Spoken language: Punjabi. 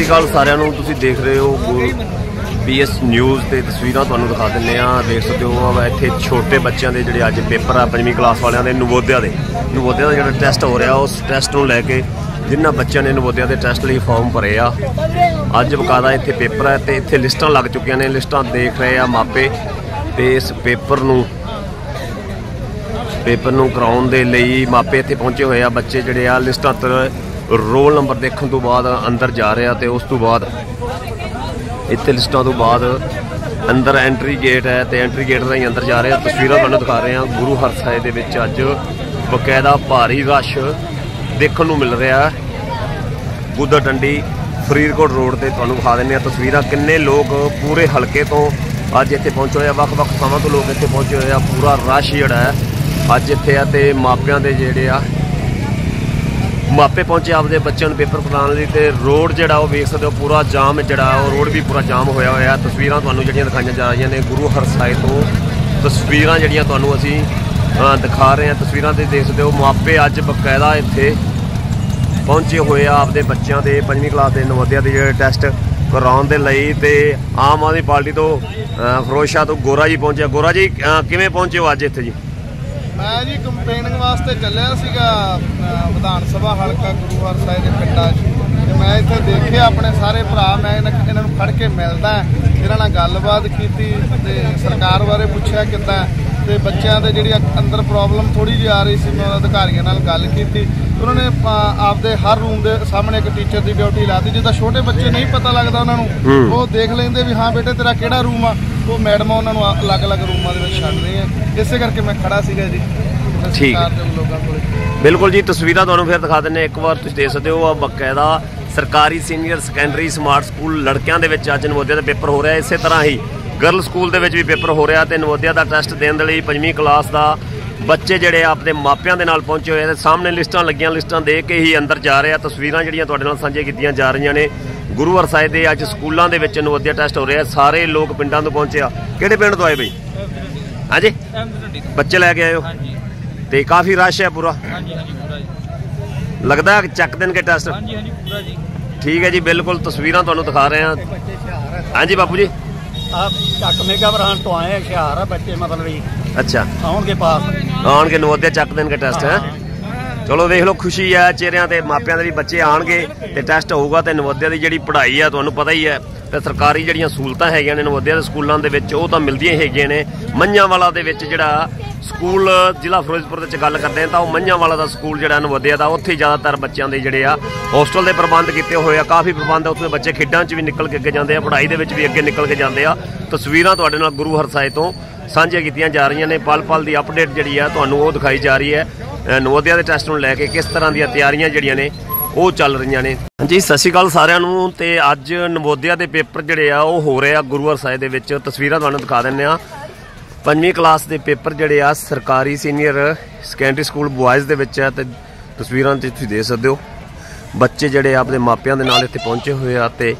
ਸ਼੍ਰੀ ਅਕਾਲ ਸਾਰਿਆਂ ਨੂੰ, ਤੁਸੀਂ ਦੇਖ ਰਹੇ ਹੋ ਪੀਐਸ ਨਿਊਜ਼ ਤੇ ਤਸਵੀਰਾਂ ਤੁਹਾਨੂੰ ਦਿਖਾ ਦਿੰਨੇ ਆ ਦੇਖ ਸਕਦੇ ਹੋ ਆ ਇੱਥੇ ਛੋਟੇ ਬੱਚਿਆਂ ਦੇ ਜਿਹੜੇ ਅੱਜ ਪੇਪਰ ਆ, ਪੰਜਵੀਂ ਕਲਾਸ ਵਾਲਿਆਂ ਦੇ ਨਵੋਦਿਆ ਦੇ। ਨਵੋਦਿਆ ਦਾ ਜਿਹੜਾ ਟੈਸਟ ਹੋ ਰਿਹਾ, ਉਸ ਟੈਸਟ ਨੂੰ ਲੈ ਕੇ ਜਿਨ੍ਹਾਂ ਬੱਚਿਆਂ ਨੇ ਨਵੋਦਿਆ ਦੇ ਟੈਸਟ ਲਈ ਫਾਰਮ ਭਰੇ ਆ। ਅੱਜ ਬਕਾਇਦਾ ਇੱਥੇ ਪੇਪਰ ਹੈ ਤੇ ਇੱਥੇ ਲਿਸਟਾਂ ਲੱਗ ਚੁੱਕੀਆਂ ਨੇ, ਲਿਸਟਾਂ ਦੇਖ ਰਹੇ ਆ ਮਾਪੇ ਤੇ ਇਸ ਪੇਪਰ ਨੂੰ ਪੇਪਰ ਨੂੰ ਕਰਾਉਣ ਦੇ ਲਈ ਮਾਪੇ ਇੱਥੇ ਪਹੁੰਚੇ ਹੋਏ ਆ। ਬੱਚੇ ਜਿਹੜੇ ਆ, ਲਿਸਟਾਂ ਤੇ ਰੋਲ ਨੰਬਰ ਦੇਖਣ ਤੋਂ ਬਾਅਦ ਅੰਦਰ ਜਾ ਰਿਹਾ ਆ ਤੇ ਉਸ ਤੋਂ ਬਾਅਦ ਇੱਥੇ ਲਿਸਟਾਂ ਤੋਂ ਬਾਅਦ ਅੰਦਰ ਐਂਟਰੀ ਗੇਟ ਹੈ ਤੇ ਐਂਟਰੀ ਗੇਟ ਰਾਹੀਂ ਅੰਦਰ ਜਾ ਰਹੇ ਆ ਤਸਵੀਰਾਂ ਤੁਹਾਨੂੰ ਦਿਖਾ ਰਹੇ ਹਾਂ। ਗੁਰੂ ਹਰਸਾਏ ਦੇ ਵਿੱਚ ਅੱਜ ਬਕਾਇਦਾ ਭਾਰੀ ਰਸ਼ ਦੇਖਣ ਨੂੰ ਮਿਲ ਰਿਹਾ ਬੁੱਧਾ ਟੰਡੀ ਫਰੀਦਕੋਟ ਰੋਡ ਤੇ ਤੁਹਾਨੂੰ ਵਿਖਾ ਦਿੰਦੇ ਆ ਤਸਵੀਰਾਂ। ਕਿੰਨੇ ਲੋਕ ਪੂਰੇ ਹਲਕੇ ਤੋਂ ਅੱਜ ਇੱਥੇ ਪਹੁੰਚੇ ਹੋਏ ਆ। ਵੱਖ-ਵੱਖ ਥਾਵਾਂ ਤੋਂ ਲੋਕ ਇੱਥੇ ਪਹੁੰਚੇ ਹੋਏ ਆ। ਪੂਰਾ ਰਸ਼ ਜਿਹੜਾ ਹੈ। ਅੱਜ ਇੱਥੇ ਆ ਤੇ ਮਾਪਿਆਂ ਦੇ ਜਿਹੜੇ ਆ ਮਾਪੇ ਪਹੁੰਚੇ ਆਪਦੇ ਬੱਚਿਆਂ ਨੂੰ ਪੇਪਰ ਕਰਾਉਣ ਲਈ ਤੇ ਰੋਡ ਜਿਹੜਾ ਉਹ ਵੇਖ ਸਕਦੇ ਹੋ ਪੂਰਾ ਜਾਮ ਜਿਹੜਾ ਉਹ ਰੋਡ ਵੀ ਪੂਰਾ ਜਾਮ ਹੋਇਆ ਹੋਇਆ। ਤਸਵੀਰਾਂ ਤੁਹਾਨੂੰ ਜਿਹੜੀਆਂ ਦਿਖਾਈਆਂ ਜਾ ਰਹੀਆਂ ਨੇ ਗੁਰੂ ਹਰਸਾਏ ਤੋਂ। ਤਸਵੀਰਾਂ ਜਿਹੜੀਆਂ ਤੁਹਾਨੂੰ ਅਸੀਂ ਦਿਖਾ ਰਹੇ ਹਾਂ। ਤਸਵੀਰਾਂ ਤੇ ਦੇਖ ਸਕਦੇ ਹੋ ਮਾਪੇ ਅੱਜ ਬਕਾਇਦਾ ਇੱਥੇ ਪਹੁੰਚੇ ਹੋਏ ਆ ਆਪਦੇ ਬੱਚਿਆਂ ਦੇ ਪੰਜਵੀਂ ਕਲਾਸ ਦੇ ਨਵੋਦਿਆ ਦੇ ਜਿਹੜੇ ਟੈਸਟ ਕਰਾਉਣ ਦੇ ਲਈ ਤੇ ਆਮ ਆਦਮੀ ਪਾਰਟੀ ਤੋਂ ਅ, ਫਿਰੋਜ਼ਸ਼ਾਹ ਤੋਂ ਗੋਰਾ ਜੀ ਪਹੁੰਚਿਆ ਗੋਰਾ ਜੀ ਕਿਵੇਂ ਪਹੁੰਚੇ ਹੋ ਅੱਜ ਇੱਥੇ ਜੀ? ਮੈਂ ਜੀ ਕੰਪੇਨਿੰਗ ਵਾਸਤੇ ਚੱਲਿਆ ਸੀਗਾ ਵਿਧਾਨ ਸਭਾ ਹਲਕਾ ਗੁਰੂ ਹਰਸਾਏ ਦੇ ਪਿੰਡਾਂ 'ਚ। ਤੇ ਮੈਂ ਇੱਥੇ ਦੇਖਿਆ ਆਪਣੇ ਸਾਰੇ ਭਰਾ ਮੈਂ ਇਹਨਾਂ ਨੂੰ ਫੜ ਕੇ ਮਿਲਦਾ ਇਹਨਾਂ ਨਾਲ ਗੱਲਬਾਤ ਕੀਤੀ ਤੇ ਸਰਕਾਰ ਬਾਰੇ ਪੁੱਛਿਆ ਕਿੱਦਾਂ ਤੇ ਬੱਚਿਆਂ ਦੇ ਜਿਹੜੀ ਅੰਦਰ ਪ੍ਰੋਬਲਮ ਥੋੜੀ ਜਿਹੀ ਆ ਰਹੀ ਸੀ ਮੈਂ ਅਧਿਕਾਰੀਆਂ ਨਾਲ ਗੱਲ ਕੀਤੀ। ਉਹਨਾਂ ਨੇ ਆਪਦੇ ਹਰ ਰੂਮ ਦੇ ਸਾਹਮਣੇ ਇੱਕ ਟੀਚਰ ਦੀ ਡਿਊਟੀ ਲਾਤੀ ਜਿੱਦਾਂ ਛੋਟੇ ਬੱਚੇ ਨਹੀਂ ਪਤਾ ਲੱਗਦਾ ਉਹਨਾਂ ਨੂੰ। ਉਹ ਦੇਖ ਲੈਂਦੇ ਵੀ ਹਾਂ ਬੇਟੇ ਤੇਰਾ ਕਿਹੜਾ ਰੂਮ ਆ? ਉਹ ਮੈਡਮ ਉਹਨਾਂ ਨੂੰ ਅਲੱਗ-ਅਲੱਗ ਰੂਮਾਂ ਦੇ ਵਿੱਚ ਛੱਡ ਰਹੀ ਹੈ ਇਸੇ ਕਰਕੇ ਮੈਂ ਖੜਾ ਸੀਗਾ ਜੀ। ਠੀਕ। ਬਿਲਕੁਲ ਜੀ ਤਸਵੀਰਾਂ ਤੁਹਾਨੂੰ ਫਿਰ ਦਿਖਾ ਦਿੰਨੇ ਇੱਕ ਵਾਰ ਤੁਸੀਂ ਦੇਖ ਸਕਦੇ ਹੋ ਆ ਬਕਾਇਦਾ ਸਰਕਾਰੀ ਸੀਨੀਅਰ ਸੈਕੰਡਰੀ ਸਮਾਰਟ ਸਕੂਲ ਲੜਕਿਆਂ ਦੇ ਵਿੱਚ ਅੱਜ ਨਵੋਦਿਆ ਦਾ ਪੇਪਰ ਹੋ ਰਿਹਾ। ਇਸੇ ਤਰ੍ਹਾਂ ਹੀ ਗਰਲ ਸਕੂਲ ਦੇ ਵਿੱਚ ਵੀ ਪੇਪਰ ਹੋ ਰਿਹਾ ਤੇ ਨਵੋਦਿਆ ਦਾ ਟੈਸਟ ਦੇਣ ਦੇ ਲਈ ਪੰਜਵੀਂ ਕਲਾਸ ਦਾ ਬੱਚੇ ਜਿਹੜੇ ਆ ਆਪਣੇ ਮਾਪਿਆਂ ਦੇ ਨਾਲ ਪਹੁੰਚੇ ਹੋਏ ਆ ਤੇ ਸਾਹਮਣੇ ਲਿਸਟਾਂ ਲੱਗੀਆਂ। ਲਿਸਟਾਂ ਦੇ ਕੇ ਹੀ ਅੰਦਰ ਜਾ ਰਹੇ ਆ। ਤਸਵੀਰਾਂ ਜਿਹੜੀਆਂ ਤੁਹਾਡੇ ਨਾਲ ਸਾਂਝੀਆਂ ਕੀਤੀਆਂ ਜਾ ਰਹੀਆਂ ਨੇ। ਗੁਰੂ ਹਰਸਾਏ ਦੇ ਅੱਜ ਸਕੂਲਾਂ ਦੇ ਵਿੱਚ ਨਵੋਦਿਆ ਟੈਸਟ ਹੋ ਰਿਹਾ ਸਾਰੇ ਲੋਕ ਪਿੰਡਾਂ ਤੋਂ ਪਹੁੰਚੇ ਆ। ਕਿਹੜੇ ਪਿੰਡ ਤੋਂ ਆਏ ਬਈ? ਹਾਂਜੀ? ਬੱਚੇ ਲੈ ਕੇ ਆਏ ਹੋ? ਹਾਂਜੀ। ਤੇ ਕਾਫੀ ਰਸ਼ ਹੈ ਪੂਰਾ? ਹਾਂਜੀ ਹਾਂਜੀ ਪੂਰਾ ਜੀ। ਲੱਗਦਾ ਚੱਕ ਦੇਣਗੇ ਟੈਸਟ? ਹਾਂਜੀ ਹਾਂਜੀ ਪੂਰਾ ਜੀ। ਠੀਕ ਹੈ ਜੀ ਬਿਲਕੁਲ ਤਸਵੀਰਾਂ ਤੁਹਾਨੂੰ ਦਿਖਾ ਰਹੇ ਹਾਂ। ਹਾਂਜੀ ਬਾਪੂ ਜੀ। ਆਪ ਚੱਕ ਮੇਗਾ ਬਰਾਨ ਤੋਂ ਆਏ ਹੁਸ਼ਿਆਰ ਆ ਬੱਚੇ ਮਤਲਬ ਵੀ। ਅੱਛਾ। ਆਉਣਗੇ ਪਾਸ। ਆਉਣਗੇ ਨਵੋਦਿਆ ਚੱਕ ਦੇਣਗੇ ਟੈਸਟ ਹੈ। ਚਲੋ ਦੇਖ ਲਓ, ਖੁਸ਼ੀ ਹੈ ਚਿਹਰਿਆਂ ਤੇ ਮਾਪਿਆਂ ਦੇ ਵੀ ਬੱਚੇ ਆਣਗੇ ਤੇ ਟੈਸਟ ਹੋਊਗਾ ਤੇ ਨਵੋਦਿਆ ਦੀ ਜਿਹੜੀ ਪੜ੍ਹਾਈ ਆ, ਤੁਹਾਨੂੰ ਪਤਾ ਹੀ ਹੈ ਤੇ ਸਰਕਾਰੀ ਜਿਹੜੀਆਂ ਸਹੂਲਤਾਂ ਹੈਗੀਆਂ ਨੇ ਨਵੋਦਿਆ ਦੇ ਸਕੂਲਾਂ ਦੇ ਵਿੱਚ, ਉਹ ਤਾਂ ਮਿਲਦੀਆਂ ਹੀ ਹੈਗੀਆਂ ਨੇ। ਮੰਝਾਂ ਵਾਲਾ ਦੇ ਵਿੱਚ ਜਿਹੜਾ ਸਕੂਲ ਜ਼ਿਲ੍ਹਾ ਫਿਰੋਜ਼ਪੁਰ ਦੇ ਵਿੱਚ ਗੱਲ ਕਰਦੇ ਹਾਂ ਤਾਂ ਉਹ ਮੰਝਾਂਵਾਲਾ ਦਾ ਸਕੂਲ ਜਿਹੜਾ ਨਵੋਦਿਆ ਦਾ, ਉੱਥੇ ਹੀ ਜ਼ਿਆਦਾਤਰ ਬੱਚਿਆਂ ਦੇ ਜਿਹੜੇ ਆ ਹੋਸਟਲ ਦੇ ਪ੍ਰਬੰਧ ਕੀਤੇ ਹੋਏ ਆ, ਕਾਫੀ ਪ੍ਰਬੰਧ ਆ, ਉੱਥੇ ਬੱਚੇ ਖੇਡਾਂ 'ਚ ਵੀ ਨਿਕਲ ਕੇ ਅੱਗੇ ਜਾਂਦੇ ਆ, ਪੜ੍ਹਾਈ ਦੇ ਵਿੱਚ ਵੀ ਅੱਗੇ ਨਿਕਲ ਕੇ ਜਾਂਦੇ ਆ। ਤਸਵੀਰਾਂ ਤੁਹਾਡੇ ਨਾਲ ਗੁਰੂ ਹਰਸਾਏ ਤੋਂ ਸਾਂਝੀਆਂ ਕੀਤੀਆਂ ਜਾ ਰਹੀਆਂ ਨੇ ਪਲ ਪਲ ਦੀ ਅਪਡੇਟ ਜਿਹੜੀ ਆ ਤੁਹਾਨੂੰ ਉਹ ਦਿਖਾਈ ਜਾ ਰਹੀ ਹੈ। ਨਵੋਦਿਆ ਦੇ ਟੈਸਟ ਨੂੰ ਲੈ ਕੇ ਕਿਸ ਤਰ੍ਹਾਂ ਦੀਆਂ ਤਿਆਰੀਆਂ ਜਿਹੜੀਆਂ ਨੇ, ਉਹ ਚੱਲ ਰਹੀਆਂ ਨੇ। ਹਾਂਜੀ, ਸਤਿ ਸ਼੍ਰੀ ਅਕਾਲ ਸਾਰਿਆਂ ਨੂੰ ਤੇ ਅੱਜ ਨਵੋਦਿਆ ਦੇ ਪੇਪਰ ਜਿਹੜੇ ਆ, ਉਹ ਹੋ ਰਹੇ ਆ ਗੁਰੂ ਸਾਹਿਬ ਦੇ ਵਿੱਚ। ਤਸਵੀਰਾਂ ਤੁਹਾਨੂੰ ਦਿਖਾ ਦਿੰਨੇ ਆ ਪੰਜਵੀਂ ਕਲਾਸ ਦੇ ਪੇਪਰ ਜਿਹੜੇ ਆ, ਸਰਕਾਰੀ ਸੀਨੀਅਰ ਸੈਕੰਡਰੀ ਸਕੂਲ ਬੁਆਇਜ਼ ਦੇ ਵਿੱਚ ਆ ਤੇ ਤਸਵੀਰਾਂ 'ਚ ਤੁਸੀਂ ਦੇਖ ਸਕਦੇ ਹੋ। ਬੱਚੇ ਜਿਹੜੇ ਆ, ਆਪਣੇ ਮਾਪਿਆਂ ਦੇ ਨਾਲ ਇੱਥੇ ਪਹੁੰਚੇ ਹੋਏ ਆ ਤੇ